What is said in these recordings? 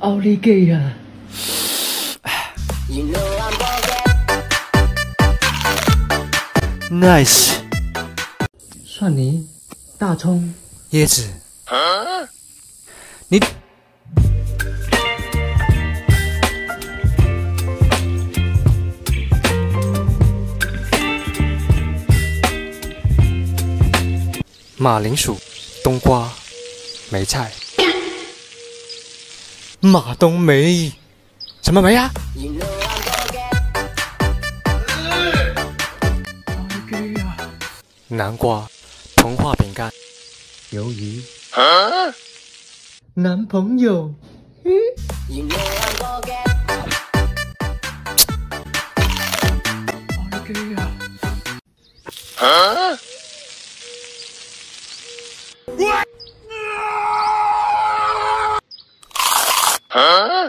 奥利给 呀！Nice，蒜泥、大葱、椰子，你。马铃薯、冬瓜、梅菜、马冬梅，什么梅啊？南瓜、童话饼干、鱿鱼、男朋友。卖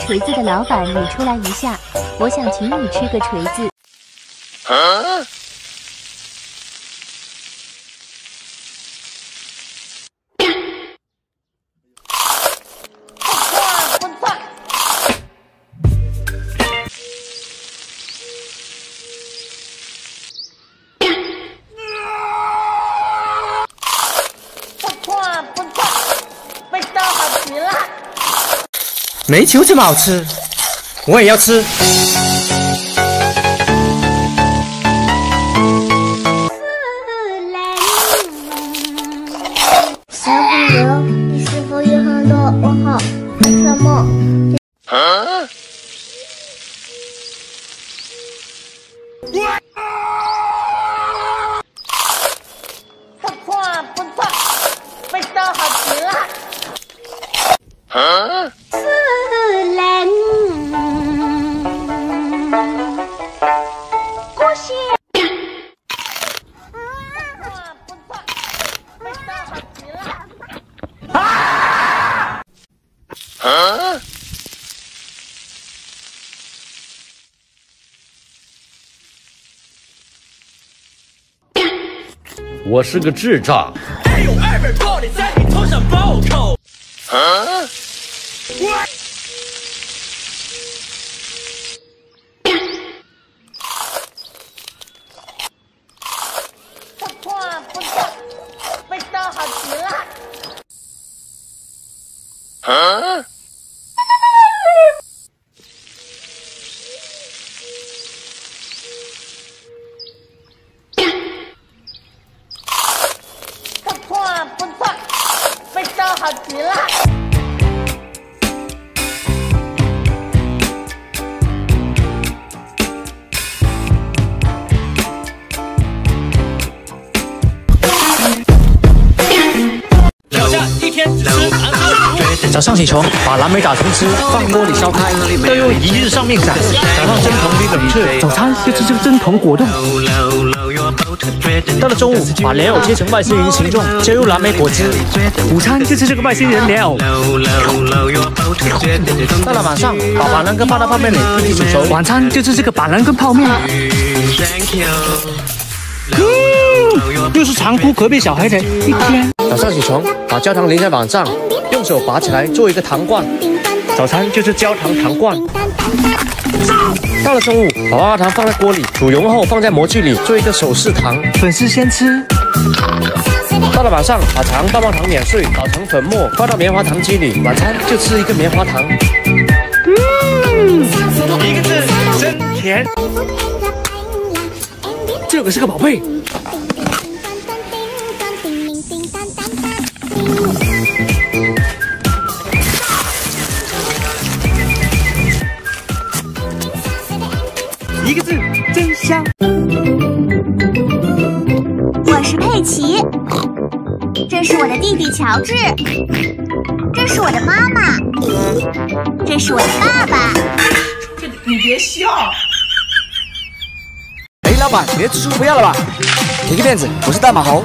锤子的老板，你出来一下，我想请你吃个锤子。煤球这么好吃，我也要吃。我是个智障。还有二本暴力在你头上暴扣。啊！不上起床，把蓝莓打成汁，放锅里烧开，要用一日上面伞，打上针筒里冷却。早餐就吃这个针筒果冻。到了中午，把莲藕切成外星人形状，加入蓝莓果汁。午餐就吃这个外星人莲藕。到了晚上，把板蓝根放到泡面里一起煮熟。晚餐就吃这个板蓝根泡面。嗯，又是长哭隔壁小孩的一天。早上起床，把焦糖淋在碗上，用手拔起来做一个糖罐。早餐就是焦糖糖罐。到了中午，把娃娃糖放在锅里煮融后，放在模具里做一个手势糖。粉丝先吃。到了晚上，把糖棒棒糖碾碎，捣成粉末，放到棉花糖机里。晚餐就吃一个棉花糖。这个是个宝贝。一个字，真香。我是佩奇，这是我的弟弟乔治，这是我的妈妈，这是我的爸爸。这你别笑。老板，别出不要了吧，给个面子，我是大网红。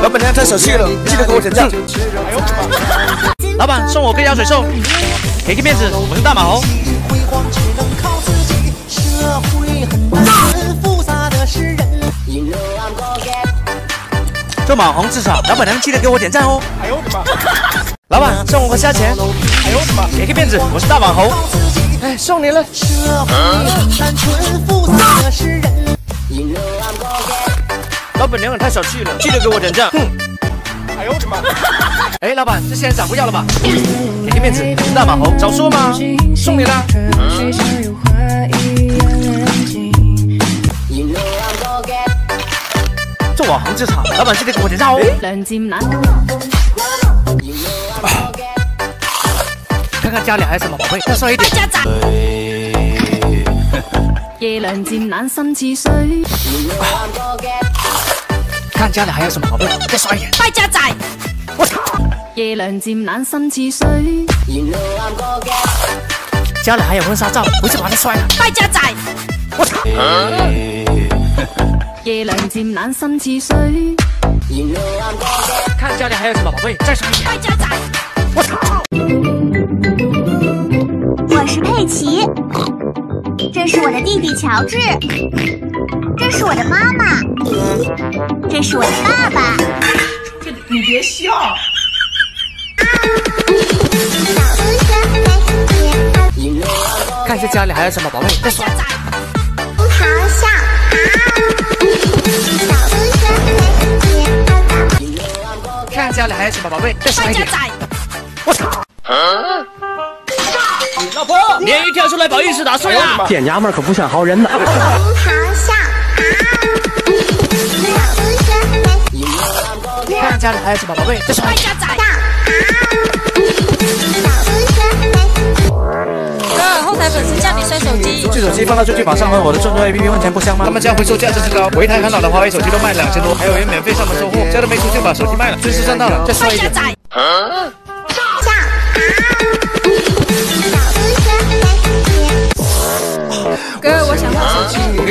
老板娘太小气了，记得给我点赞。老板，送我个鸭水兽，给个面子，我是大马猴。这网红至少，老板娘记得给我点赞哦。哎呦我的妈！老板送我个虾钱。哎呦我的妈！给个面子，我是大网红。哎，送你了。老板娘也太小气了，记得给我点赞。哼。哎呦我的妈！哎，老板，这仙人掌不要了吧？给个面子，我是大网红，早说嘛。送你了。做网红至少，老板记得给我点赞哦。看看家里还有什么宝贝，再帅一点。夜涼漸冷心似水，看家里还有什么宝贝，再帅一点。败家仔。我操！夜涼漸冷心似水，家里还有婚纱照，回去把它摔了。败家仔。我操！夜涼漸冷心似水，看家里还有什么宝贝，再帅一点。败家仔。弟弟乔治，这是我的妈妈，这是我的爸爸。这你别笑。看一下家里还有什么宝贝，再帅。好笑。看家里还有什么宝贝，再帅一点。我操！老婆，鲶鱼跳出来，不好意思打碎了。这娘们儿可不像好人呐。看家里还有什么宝贝，再帅一点。哥，后台粉丝叫你摔手机。这手机放到最近榜上和我的众多 APP 换钱不香吗？他们这样回收价真是高，我一台很老的华为手机都卖两千多，还有人免费上门收货，家都没出就把手机卖了，真是赚到了。再说一点。哥，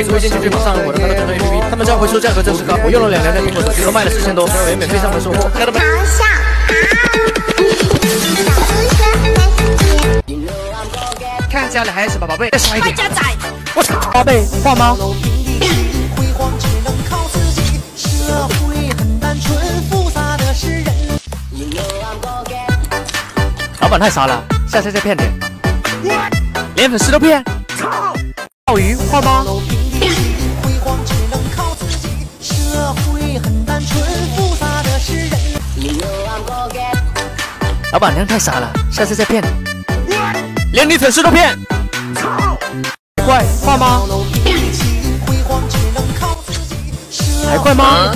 手机。我给你推荐最上我的那个众多 APP，他们这样回收价格真是高，我用了两年的苹果手机都卖了四千多，还有人免费上门收货，家都没。看家里还有什么宝贝，再刷一点。家仔。我操！宝贝，换吗？老板太傻了，下次再骗你。连粉丝都骗。操鲍鱼换吗？老板娘太傻了，下次再骗你。连你粉丝都骗。怪换吗？还怪吗？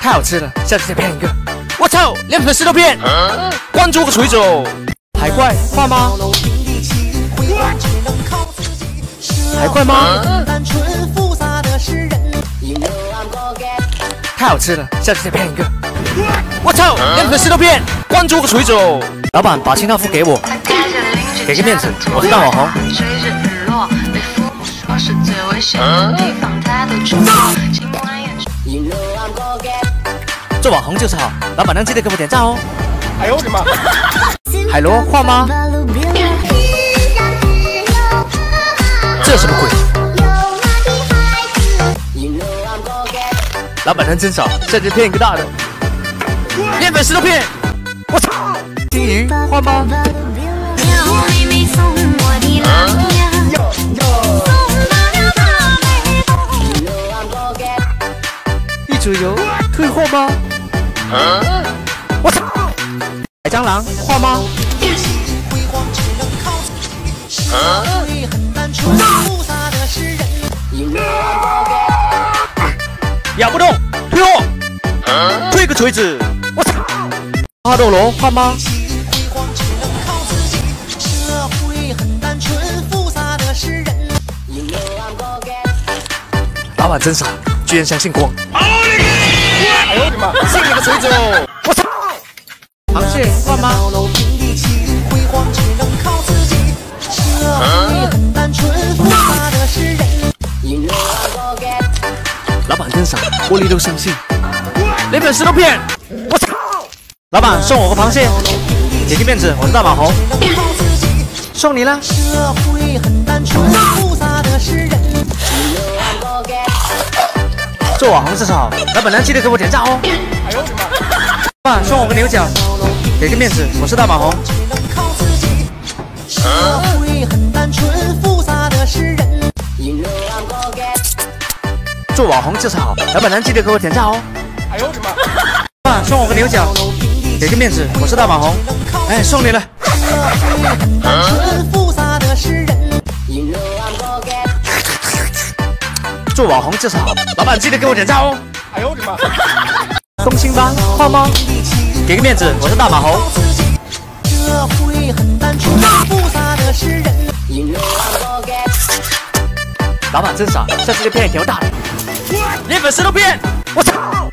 太好吃了，下次再骗一个。我操，连粉丝都骗！关注个锤子哦！还怪换吗？还怪吗？太好吃了，下次再骗一个。我操，连粉丝都骗！关注个锤子哦！老板，把清道夫给我，给个面子，我是大网红。做网红就是好，老板娘记得给我点赞哦。哎呦我的妈！海螺画吗？这什么鬼？老板娘真傻，下次骗一个大的，连粉丝都骗。我操！金鱼换吗？一组油退货吗？我操！海蟑螂换吗？咬不动，退货，退个锤子！我操！阿斗罗换吗？老板真傻，居然相信光。哎呦我的妈！信你个锤子哦！我操！螃蟹换吗？老板真傻，玻璃都相信，连粉丝都骗。我操！老板送我个螃蟹，给个面子，我是大网红，送你了。做网红是好，老板娘记得给我点赞哦。哎呦我的妈！爸，送我个牛角，给个面子，我是大马红。做网红就是好，老板娘记得给我点赞哦。哎呦我的妈！爸，送我个牛角，给个面子，我是大马红。哎，送你了。做网红就是好，老板记得给我点赞哦。哎呦我的妈！东星帮换吗？给个面子，我是大马红。老板真傻，下次就骗一条大的，连粉丝都骗，我操！